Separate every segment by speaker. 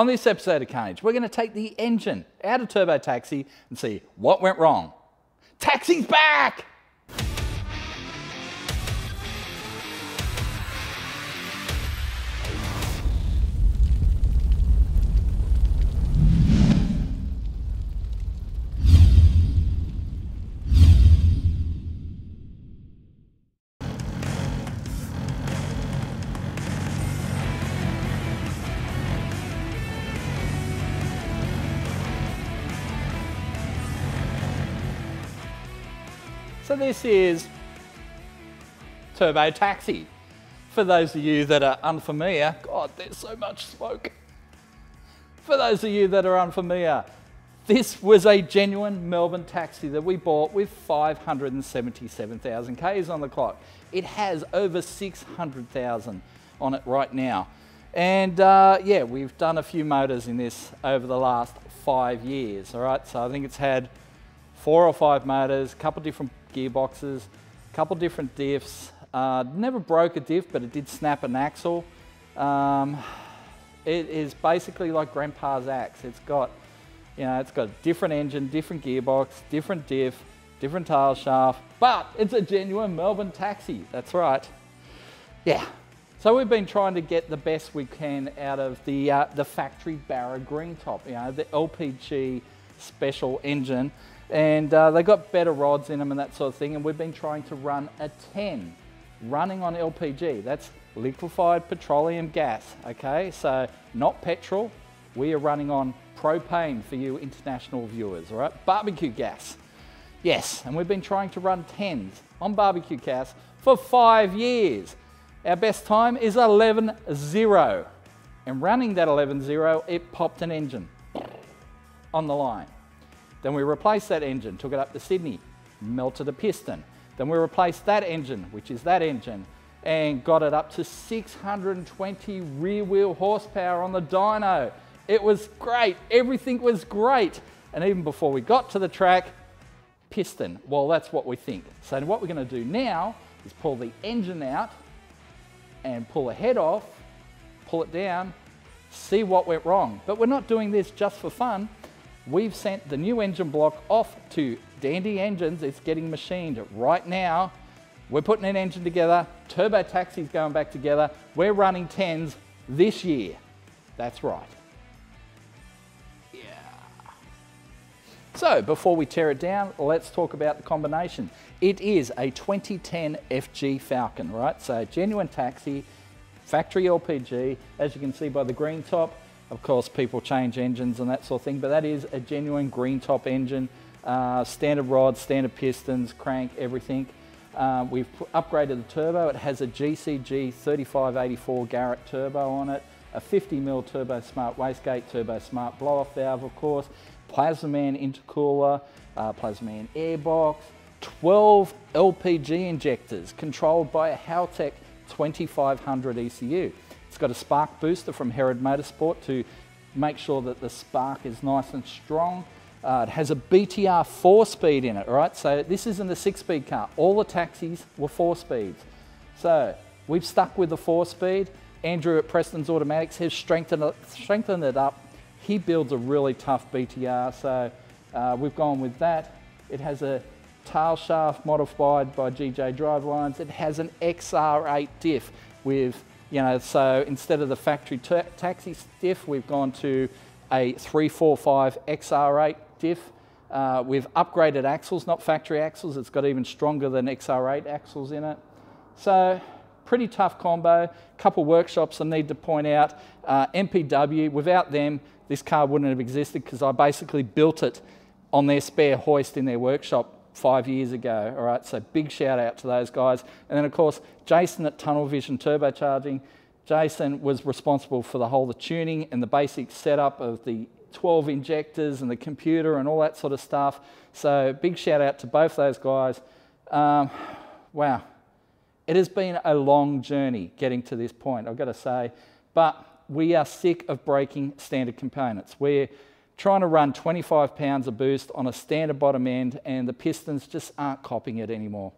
Speaker 1: On this episode of Carnage, we're going to take the engine out of Turbo Taxi and see what went wrong. Taxi's back! So this is Turbo Taxi. For those of you that are unfamiliar, God, there's so much smoke. For those of you that are unfamiliar, this was a genuine Melbourne taxi that we bought with 577,000 Ks on the clock. It has over 600,000 on it right now. And uh, yeah, we've done a few motors in this over the last five years, all right? So I think it's had four or five motors, a couple different gearboxes, a couple different diffs. Uh, never broke a diff, but it did snap an axle. Um, it is basically like Grandpa's axe. It's got, you know, it's got a different engine, different gearbox, different diff, different tail shaft, but it's a genuine Melbourne taxi. That's right. Yeah. So we've been trying to get the best we can out of the uh, the factory Barra Green Top, you know, the LPG special engine and uh, they got better rods in them and that sort of thing. And we've been trying to run a 10 running on LPG. That's liquefied petroleum gas, okay? So not petrol, we are running on propane for you international viewers, all right? Barbecue gas. Yes, and we've been trying to run 10s on barbecue gas for five years. Our best time is 11.0. And running that 11.0, it popped an engine on the line. Then we replaced that engine, took it up to Sydney, melted a piston. Then we replaced that engine, which is that engine, and got it up to 620 rear wheel horsepower on the dyno. It was great, everything was great. And even before we got to the track, piston, well, that's what we think. So what we're gonna do now is pull the engine out and pull the head off, pull it down, see what went wrong. But we're not doing this just for fun we've sent the new engine block off to Dandy Engines. It's getting machined right now. We're putting an engine together. Turbo Taxi's going back together. We're running 10s this year. That's right. Yeah. So before we tear it down, let's talk about the combination. It is a 2010 FG Falcon, right? So genuine taxi, factory LPG, as you can see by the green top, of course, people change engines and that sort of thing, but that is a genuine green top engine, uh, standard rods, standard pistons, crank, everything. Uh, we've upgraded the turbo. It has a GCG 3584 Garrett turbo on it, a 50mm Turbosmart wastegate, Turbosmart blow-off valve, of course, Plasmaman intercooler, uh, Plasmaman airbox, 12 LPG injectors controlled by a Haltech 2500 ECU. It's got a spark booster from Herod Motorsport to make sure that the spark is nice and strong. Uh, it has a BTR four speed in it, all right? So this isn't a six speed car. All the taxis were four speeds. So we've stuck with the four speed. Andrew at Preston's Automatics has strengthened it, strengthened it up. He builds a really tough BTR, so uh, we've gone with that. It has a tail shaft modified by GJ Drivelines. It has an XR8 diff with you know, so instead of the factory taxi diff, we've gone to a 345 XR8 diff. Uh, we've upgraded axles, not factory axles. It's got even stronger than XR8 axles in it. So pretty tough combo. Couple workshops I need to point out. Uh, MPW, without them, this car wouldn't have existed because I basically built it on their spare hoist in their workshop five years ago. All right, so big shout out to those guys. And then, of course, Jason at Tunnel Vision Turbocharging. Jason was responsible for the whole the tuning and the basic setup of the 12 injectors and the computer and all that sort of stuff. So big shout out to both those guys. Um, wow, it has been a long journey getting to this point, I've got to say. But we are sick of breaking standard components. We're trying to run 25 pounds of boost on a standard bottom end and the pistons just aren't copying it anymore.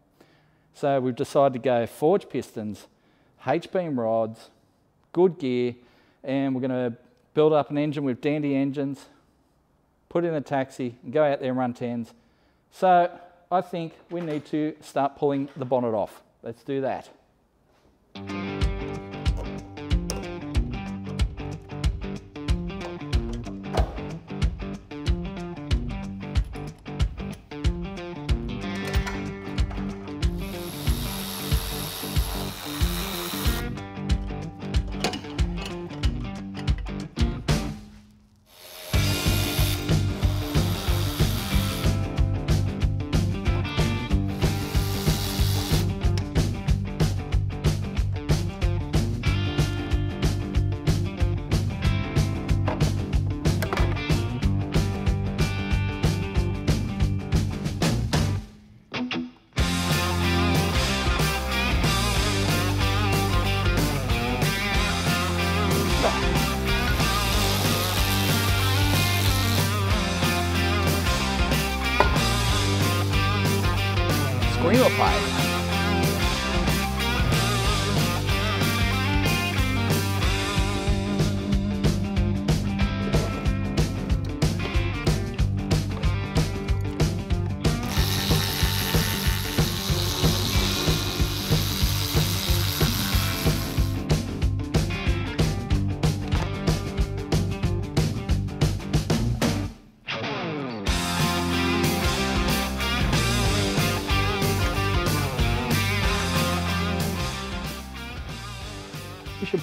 Speaker 1: So we've decided to go forged pistons, H-beam rods, good gear, and we're going to build up an engine with dandy engines, put in a taxi, and go out there and run tens. So I think we need to start pulling the bonnet off. Let's do that.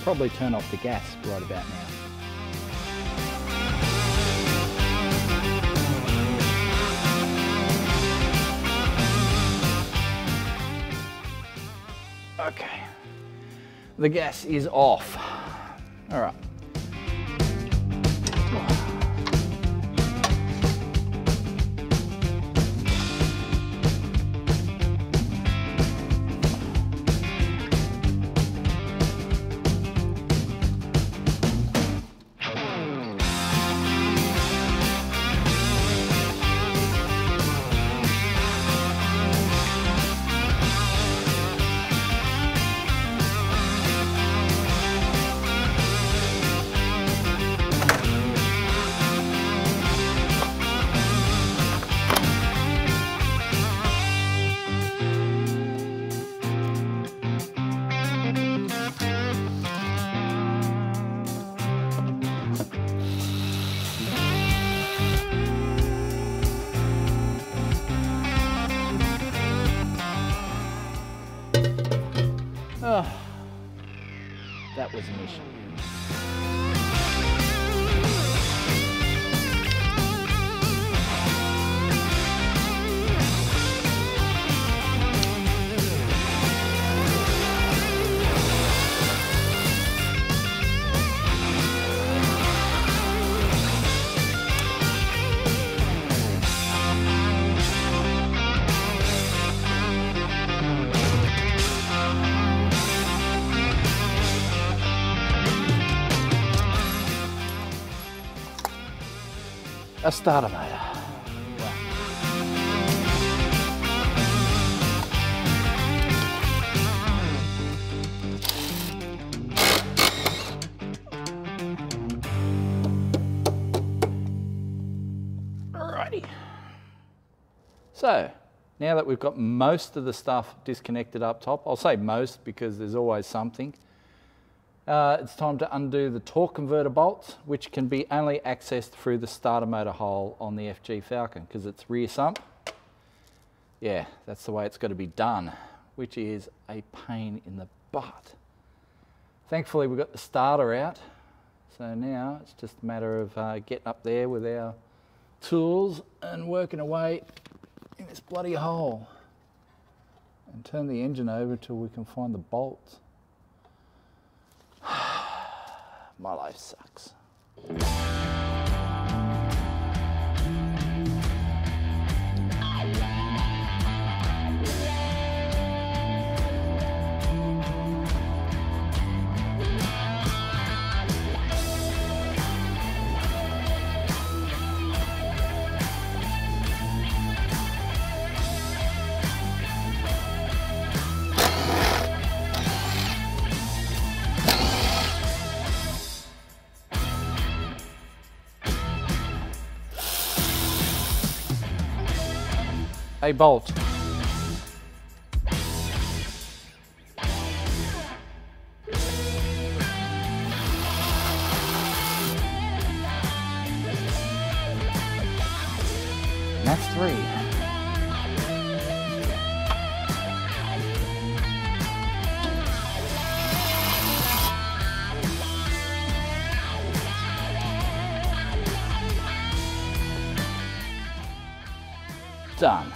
Speaker 1: Probably turn off the gas right about now. Okay, the gas is off. A starter motor. Alrighty. So, now that we've got most of the stuff disconnected up top, I'll say most because there's always something. Uh, it's time to undo the torque converter bolts, which can be only accessed through the starter motor hole on the FG Falcon because it's rear sump. Yeah, that's the way it's got to be done, which is a pain in the butt. Thankfully, we've got the starter out, so now it's just a matter of uh, getting up there with our tools and working away in this bloody hole and turn the engine over till we can find the bolts. My life sucks. A bolt. That's three. Done.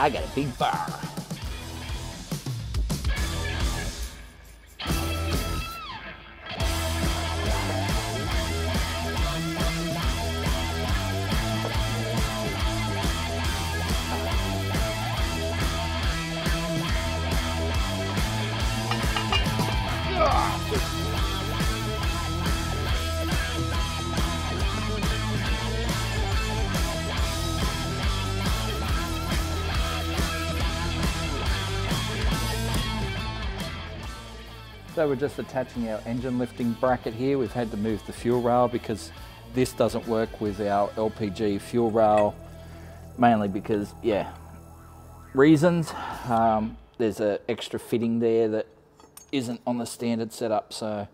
Speaker 1: I got a big bar. So we're just attaching our engine lifting bracket here. We've had to move the fuel rail because this doesn't work with our LPG fuel rail, mainly because, yeah, reasons. Um, there's an extra fitting there that isn't on the standard setup, so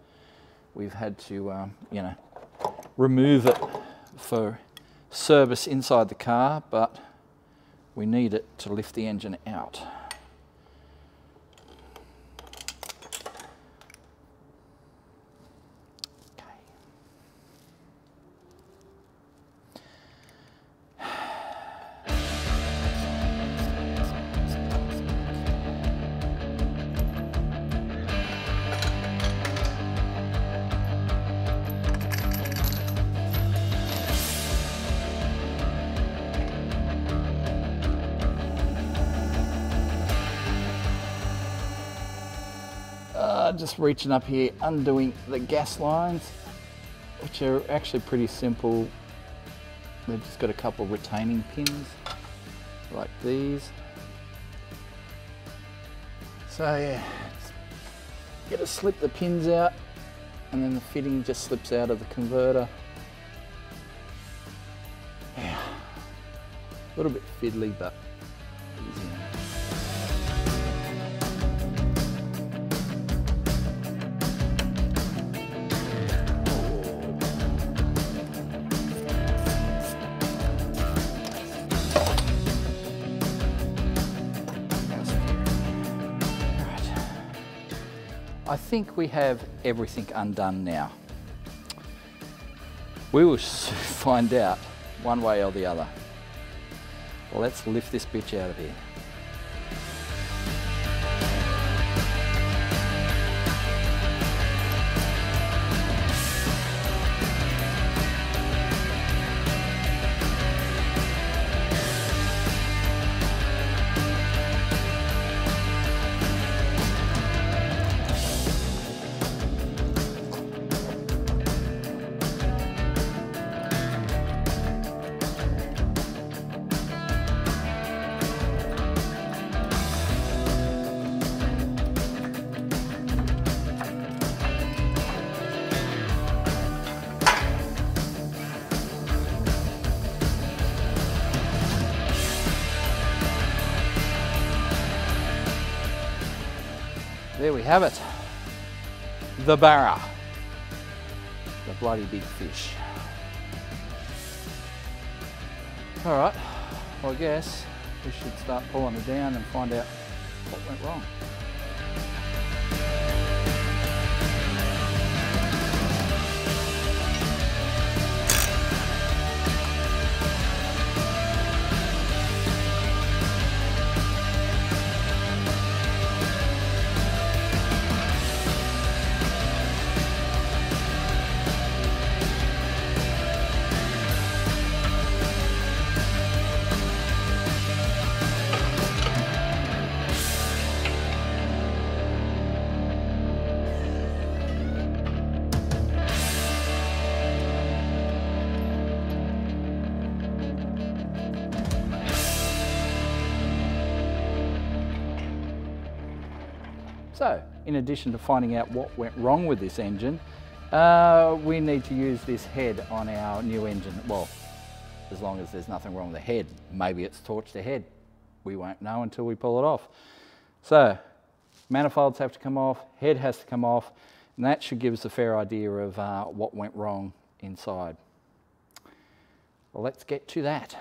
Speaker 1: we've had to, um, you know, remove it for service inside the car, but we need it to lift the engine out. Uh, just reaching up here, undoing the gas lines, which are actually pretty simple. They've just got a couple of retaining pins, like these. So yeah, you get to slip the pins out, and then the fitting just slips out of the converter. Yeah, a little bit fiddly, but think we have everything undone now. We will find out one way or the other. Let's lift this bitch out of here. Have it. The barra. The bloody big fish. All right, well, I guess we should start pulling it down and find out what went wrong. In addition to finding out what went wrong with this engine, uh, we need to use this head on our new engine. Well, as long as there's nothing wrong with the head. Maybe it's torched ahead. We won't know until we pull it off. So, manifolds have to come off, head has to come off, and that should give us a fair idea of uh, what went wrong inside. Well, let's get to that.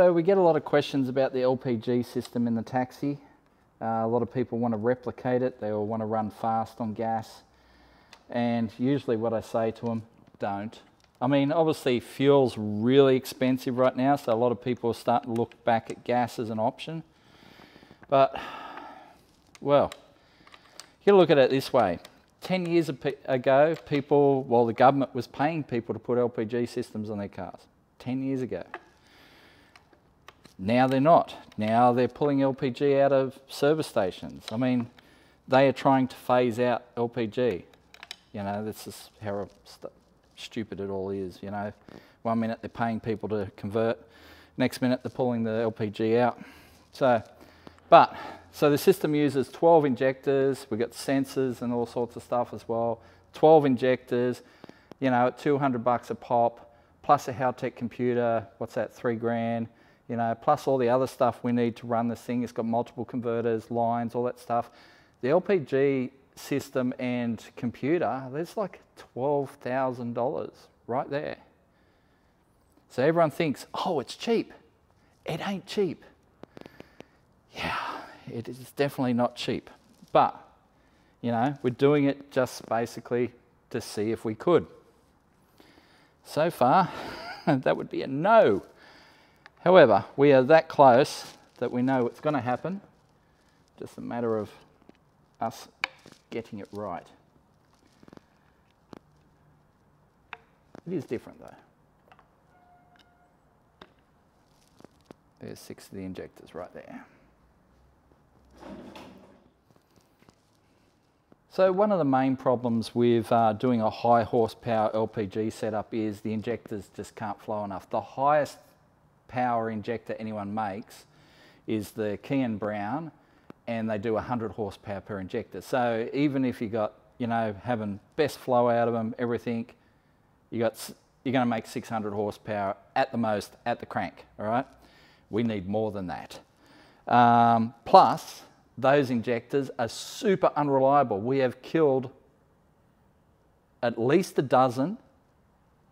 Speaker 1: So we get a lot of questions about the LPG system in the taxi. Uh, a lot of people want to replicate it. They all want to run fast on gas. And usually what I say to them, don't. I mean, obviously fuel's really expensive right now, so a lot of people are starting to look back at gas as an option. But, well, you look at it this way. 10 years ago, people, well, the government was paying people to put LPG systems on their cars. 10 years ago. Now they're not. Now they're pulling LPG out of service stations. I mean, they are trying to phase out LPG. You know, this is how st stupid it all is. You know, one minute they're paying people to convert, next minute they're pulling the LPG out. So, but, so the system uses 12 injectors, we've got sensors and all sorts of stuff as well. 12 injectors, you know, at 200 bucks a pop, plus a Haltech computer, what's that, three grand you know, plus all the other stuff we need to run this thing. It's got multiple converters, lines, all that stuff. The LPG system and computer, there's like $12,000 right there. So everyone thinks, oh, it's cheap. It ain't cheap. Yeah, it is definitely not cheap. But, you know, we're doing it just basically to see if we could. So far, that would be a no. However, we are that close that we know it's going to happen. Just a matter of us getting it right. It is different though. There's six of the injectors right there. So one of the main problems with uh, doing a high horsepower LPG setup is the injectors just can't flow enough. The highest power injector anyone makes is the Keihin Brown, and they do 100 horsepower per injector. So even if you got, you know, having best flow out of them, everything, you got, you're going to make 600 horsepower at the most at the crank, all right? We need more than that. Um, plus, those injectors are super unreliable. We have killed at least a dozen,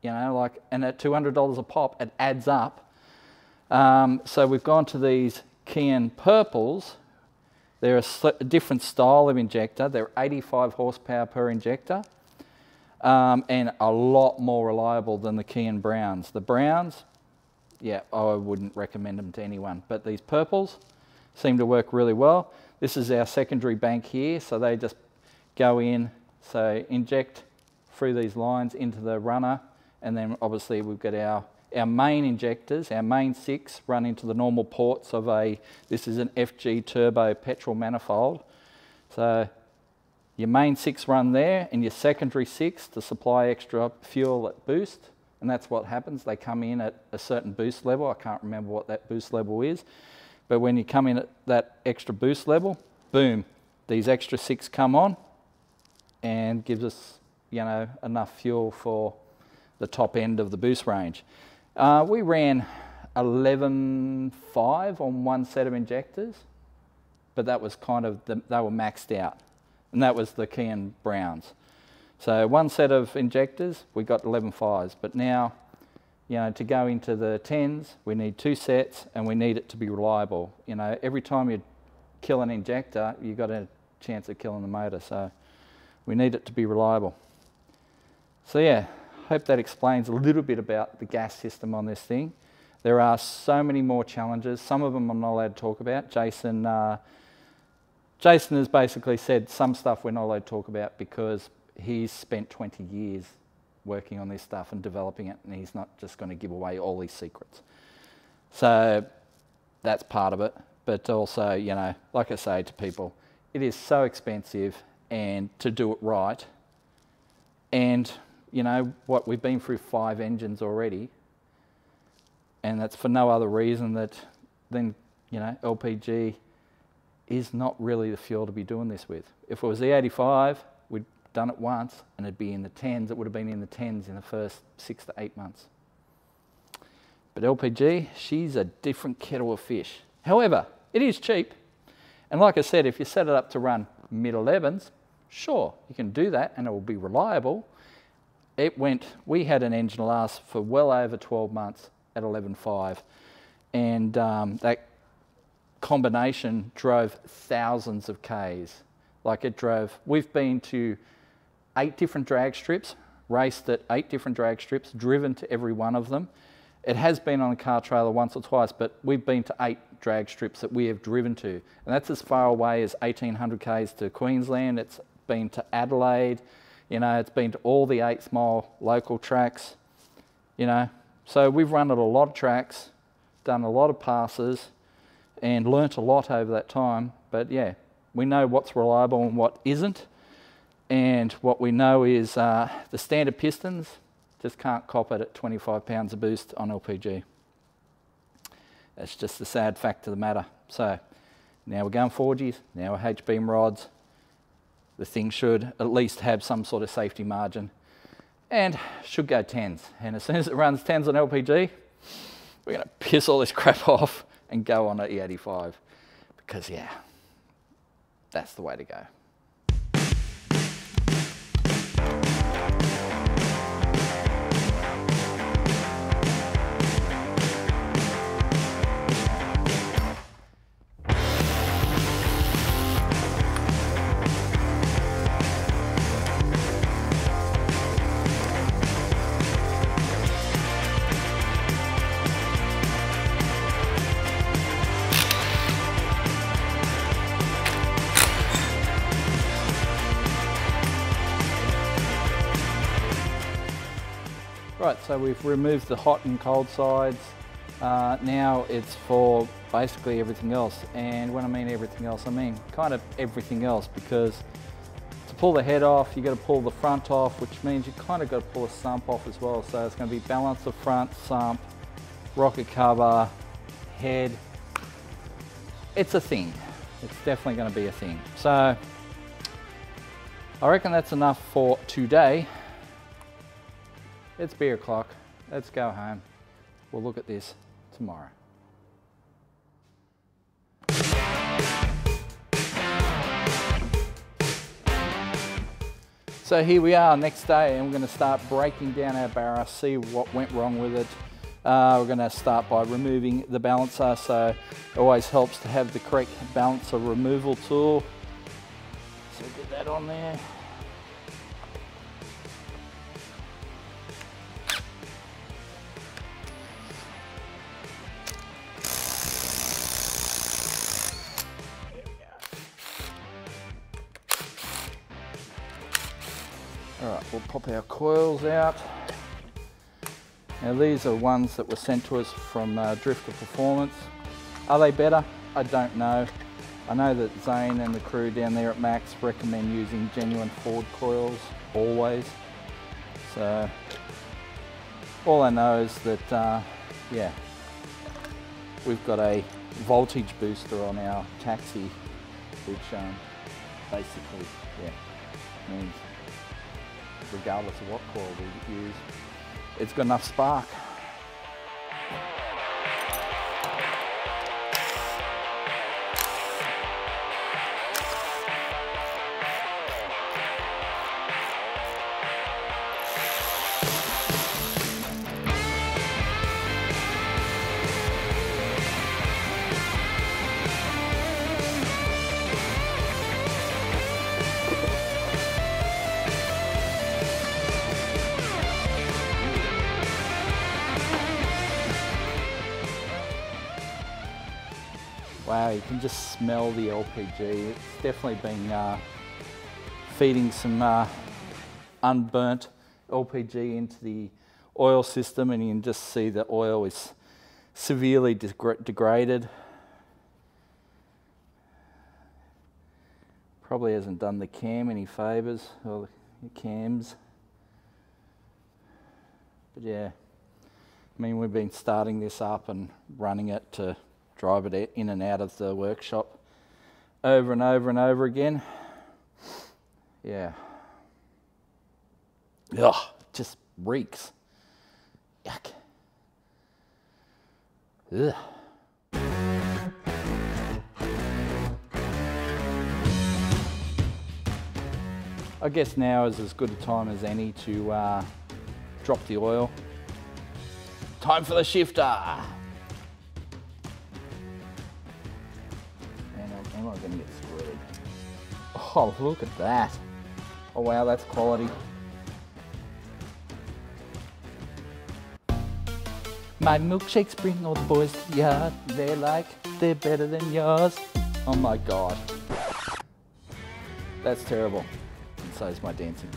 Speaker 1: you know, like, and at $200 a pop, it adds up um, so we've gone to these Keihin purples. They're a, different style of injector. They're 85 horsepower per injector um, and a lot more reliable than the Keihin browns. The browns, yeah, I wouldn't recommend them to anyone. But these purples seem to work really well. This is our secondary bank here. So they just go in, so inject through these lines into the runner. And then obviously we've got our our main injectors, our main six, run into the normal ports of a, this is an FG turbo petrol manifold. So your main six run there and your secondary six to supply extra fuel at boost. And that's what happens. They come in at a certain boost level. I can't remember what that boost level is. But when you come in at that extra boost level, boom, these extra six come on and gives us, you know, enough fuel for the top end of the boost range. Uh, we ran 11.5 on one set of injectors, but that was kind of, the, they were maxed out. And that was the Keihin Browns. So one set of injectors, we got 11.5s, but now, you know, to go into the 10s, we need two sets and we need it to be reliable. You know, every time you kill an injector, you've got a chance of killing the motor, so we need it to be reliable. So yeah, hope that explains a little bit about the gas system on this thing. There are so many more challenges. Some of them I'm not allowed to talk about. Jason, uh, Jason has basically said some stuff we're not allowed to talk about because he's spent 20 years working on this stuff and developing it, and he's not just going to give away all these secrets. So that's part of it. But also, you know, like I say to people, it is so expensive and to do it right. And you know, what we've been through five engines already, and that's for no other reason that then, you know, LPG is not really the fuel to be doing this with. If it was E85, we'd done it once and it'd be in the tens, it would have been in the tens in the first six to eight months. But LPG, she's a different kettle of fish. However, it is cheap. And like I said, if you set it up to run mid 11s, sure, you can do that and it will be reliable. It went, we had an engine last for well over 12 months at 11.5 and um, that combination drove thousands of Ks. Like it drove, we've been to eight different drag strips, raced at eight different drag strips, driven to every one of them. It has been on a car trailer once or twice, but we've been to eight drag strips that we have driven to. And that's as far away as 1800 Ks to Queensland. It's been to Adelaide, you know, it's been to all the eight small local tracks, you know. So we've run at a lot of tracks, done a lot of passes, and learnt a lot over that time. But yeah, we know what's reliable and what isn't. And what we know is uh, the standard pistons just can't cop it at 25 pounds a boost on LPG. That's just the sad fact of the matter. So now we're going forged, now we're H-beam rods. The thing should at least have some sort of safety margin and should go 10s. And as soon as it runs 10s on LPG, we're going to piss all this crap off and go on at E85 because, yeah, that's the way to go. So we've removed the hot and cold sides. Uh, now it's for basically everything else. And when I mean everything else, I mean kind of everything else because to pull the head off, you got to pull the front off, which means you kind of got to pull a sump off as well. So it's going to be balance of front, sump, rocker cover, head. It's a thing. It's definitely going to be a thing. So I reckon that's enough for today. It's beer o'clock. Let's go home. We'll look at this tomorrow. So here we are next day and we're going to start breaking down our barra, see what went wrong with it. Uh, we're going to start by removing the balancer, so it always helps to have the correct balancer removal tool. So get that on there. All right, we'll pop our coils out. Now these are ones that were sent to us from uh, Drifter Performance. Are they better? I don't know. I know that Zane and the crew down there at Max recommend using genuine Ford coils always. So all I know is that, uh, yeah, we've got a voltage booster on our taxi, which um, basically, yeah, means regardless of what coil we use. It's got enough spark. Wow, you can just smell the LPG. It's definitely been uh, feeding some uh, unburnt LPG into the oil system and you can just see the oil is severely degraded. Probably hasn't done the cam any favours, or the cams. But yeah, I mean, we've been starting this up and running it to drive it in and out of the workshop over and over and over again. Yeah. Ugh, just reeks. Yuck. Ugh. I guess now is as good a time as any to uh, drop the oil. Time for the shifter. Going to get screwed? Oh, look at that. Oh wow, that's quality. My milkshakes bring all the boys to the yard. They're like, they're better than yours. Oh my God. That's terrible. And so is my dancing.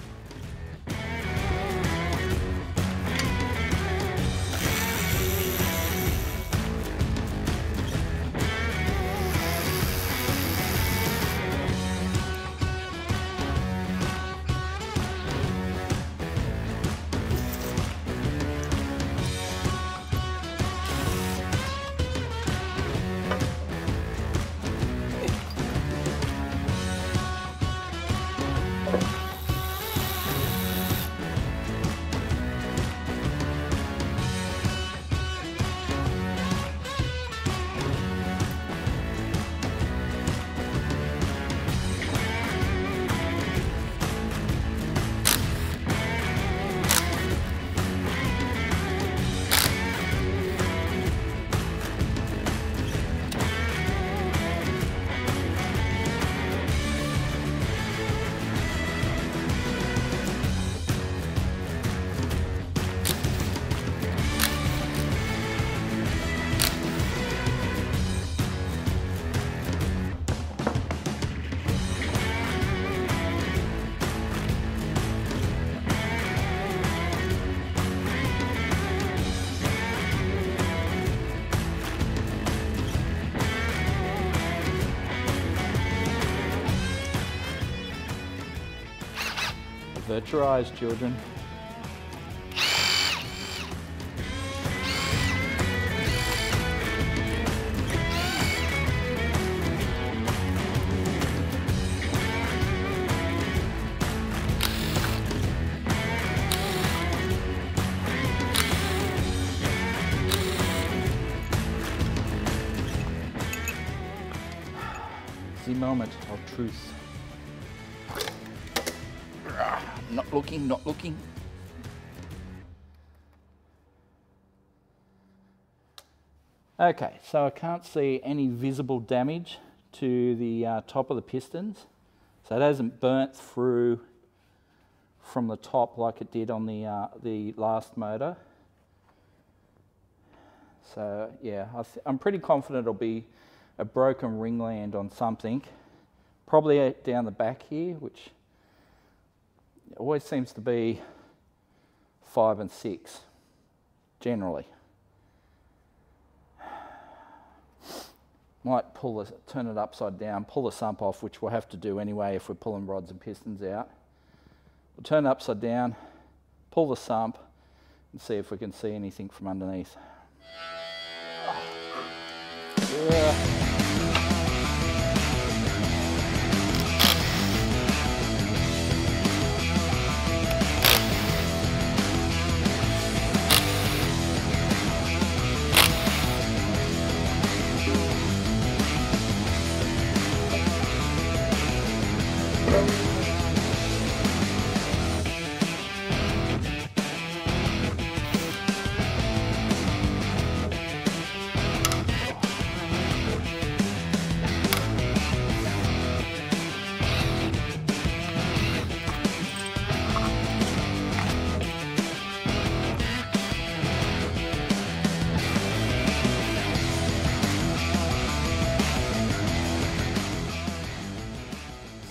Speaker 1: Your eyes, children. The moment of truth. Looking, not looking. Okay, so I can't see any visible damage to the uh, top of the pistons. So it hasn't burnt through from the top like it did on the, uh, the last motor. So yeah, I am pretty confident it'll be a broken ringland on something. Probably down the back here, which always seems to be five and six, generally. Might pull the, turn it upside down, pull the sump off, which we'll have to do anyway if we're pulling rods and pistons out. We'll turn it upside down, pull the sump, and see if we can see anything from underneath. Yeah.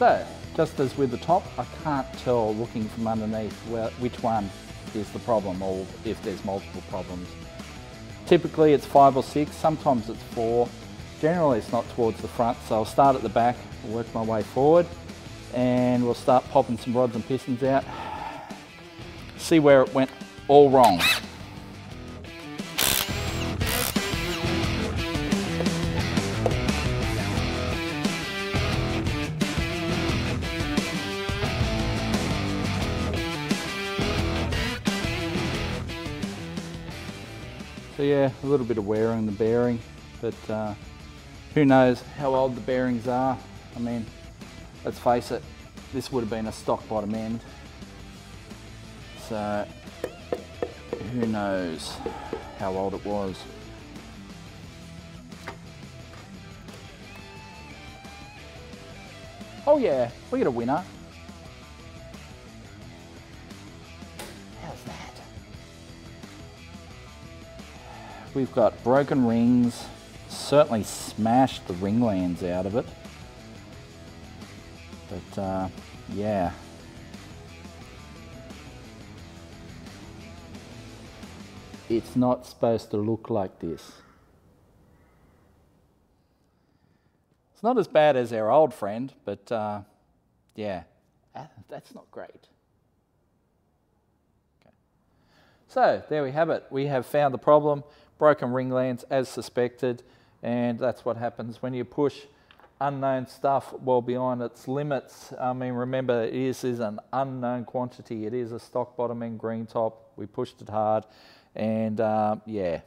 Speaker 1: So, just as with the top, I can't tell looking from underneath where, which one is the problem or if there's multiple problems. Typically it's five or six, sometimes it's four. Generally it's not towards the front, so I'll start at the back, work my way forward, and we'll start popping some rods and pistons out. See where it went all wrong. Yeah, a little bit of wear on the bearing, but uh, who knows how old the bearings are. I mean, let's face it, this would have been a stock bottom end. So who knows how old it was. Oh yeah, we get a winner. We've got broken rings, certainly smashed the ring lands out of it. But uh, yeah. It's not supposed to look like this. It's not as bad as our old friend, but uh, yeah, that's not great. Okay. So there we have it. We have found the problem, broken ring lands as suspected, and that's what happens when you push unknown stuff well beyond its limits. I mean, remember, this is, an unknown quantity. It is a stock bottom end green top. We pushed it hard, and uh, yeah,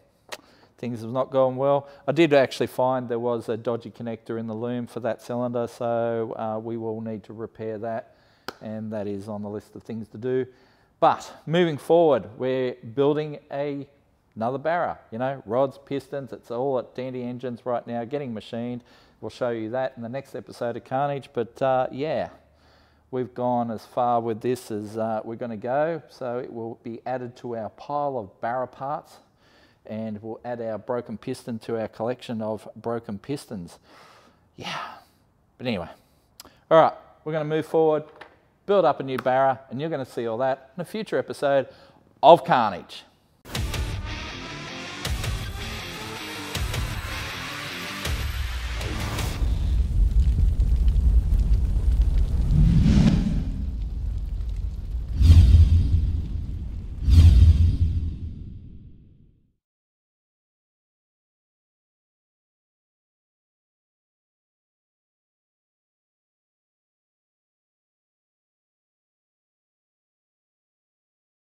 Speaker 1: things have not gone well. I did actually find there was a dodgy connector in the loom for that cylinder, so uh, we will need to repair that, and that is on the list of things to do. But moving forward, we're building a another barra, you know, rods, pistons, it's all at Dandy Engines right now, getting machined. We'll show you that in the next episode of Carnage, but uh, yeah, we've gone as far with this as uh, we're going to go, so it will be added to our pile of barra parts and we'll add our broken piston to our collection of broken pistons. Yeah, but anyway, all right, we're going to move forward, build up a new barra, and you're going to see all that in a future episode of Carnage.